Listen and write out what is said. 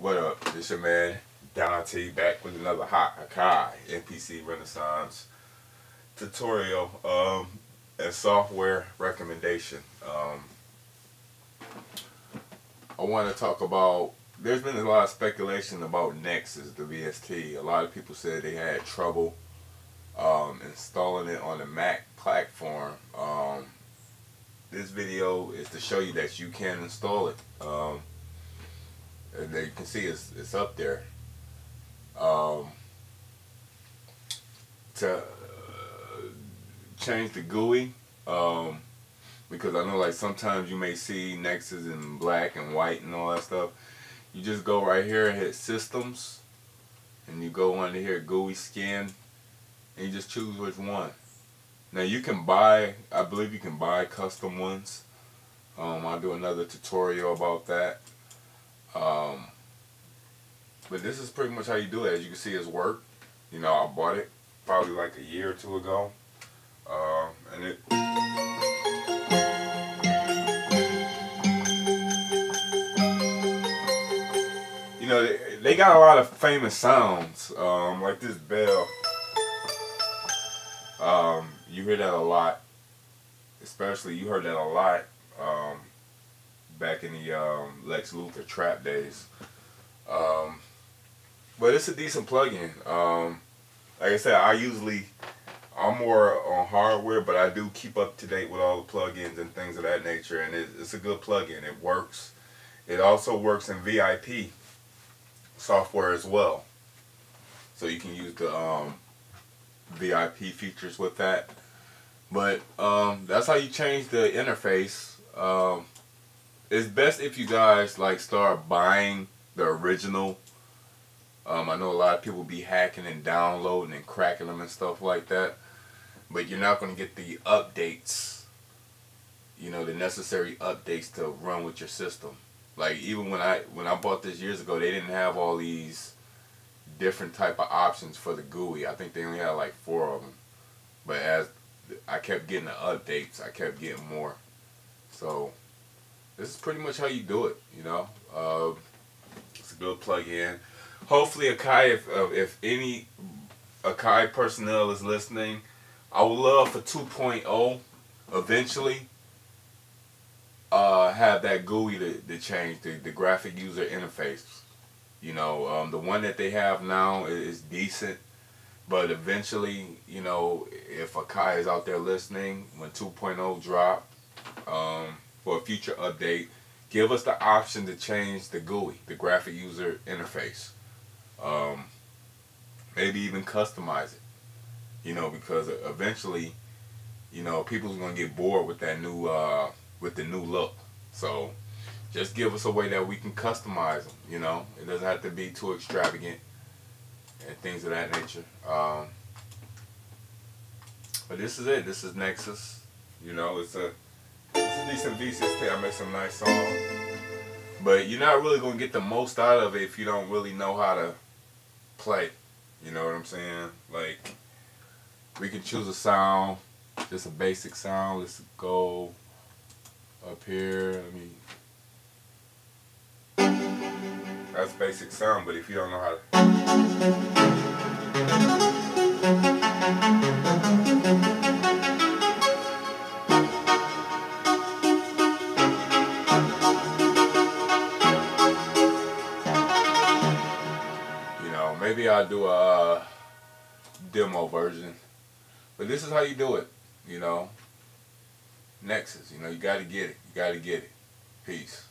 What up? This your man Don-T back with another hot Akai MPC Renaissance tutorial um, and software recommendation. Um, I want to talk about. There's been a lot of speculation about Nexus, the VST. A lot of people said they had trouble um, installing it on the Mac platform. Um, this video is to show you that you can install it. And you can see it's, it's up there. Um, to uh, change the GUI, um, because I know like sometimes you may see Nexus in black and white and all that stuff. You just go right here and hit Systems, and you go under here GUI Skin, and you just choose which one. Now you can buy, I believe you can buy custom ones. Um, I'll do another tutorial about that. Um, but this is pretty much how you do it. As you can see, it's work. You know, I bought it probably like a year or two ago. Um, and it... You know, they, they got a lot of famous sounds, um, like this bell. Um, you hear that a lot, especially you heard that a lot um, back in the um, Lex Luger trap days. Um, but it's a decent plugin. Um, like I said, I usually I'm more on hardware, but I do keep up to date with all the plugins and things of that nature, and it, it's a good plugin. It works. It also works in VIP software as well, so you can use the um, VIP features with that. But um, that's how you change the interface. Um, it's best if you guys like start buying the original. Um, I know a lot of people be hacking and downloading and cracking them and stuff like that. But you're not going to get the updates, you know, the necessary updates to run with your system. Like even when I when I bought this years ago, they didn't have all these different type of options for the GUI. I think they only had like four of them. But as I kept getting the updates. I kept getting more. So this is pretty much how you do it. You know, uh, it's a good plug-in. Hopefully, Akai, if uh, if any Akai personnel is listening, I would love for 2.0 eventually uh, have that GUI to, to change the, the graphic user interface. You know, um, the one that they have now is, is decent but eventually, you know, if Akai is out there listening, when 2.0 drop, um, for a future update, give us the option to change the GUI, the graphic user interface. Um, maybe even customize it. You know, because eventually, you know, people's gonna get bored with that new, uh, with the new look. So, just give us a way that we can customize them. You know, it doesn't have to be too extravagant and things of that nature. Um, but this is it. This is Nexus. You know, it's a decent VST. I made some nice songs. But you're not really gonna get the most out of it if you don't really know how to play. You know what I'm saying? Like we can choose a sound, just a basic sound. Let's go up here. I mean, that's basic sound, but if you don't know how to maybe I'll do a uh, demo version. But this is how you do it, you know. Nexus, you know, you got to get it. You got to get it. Peace.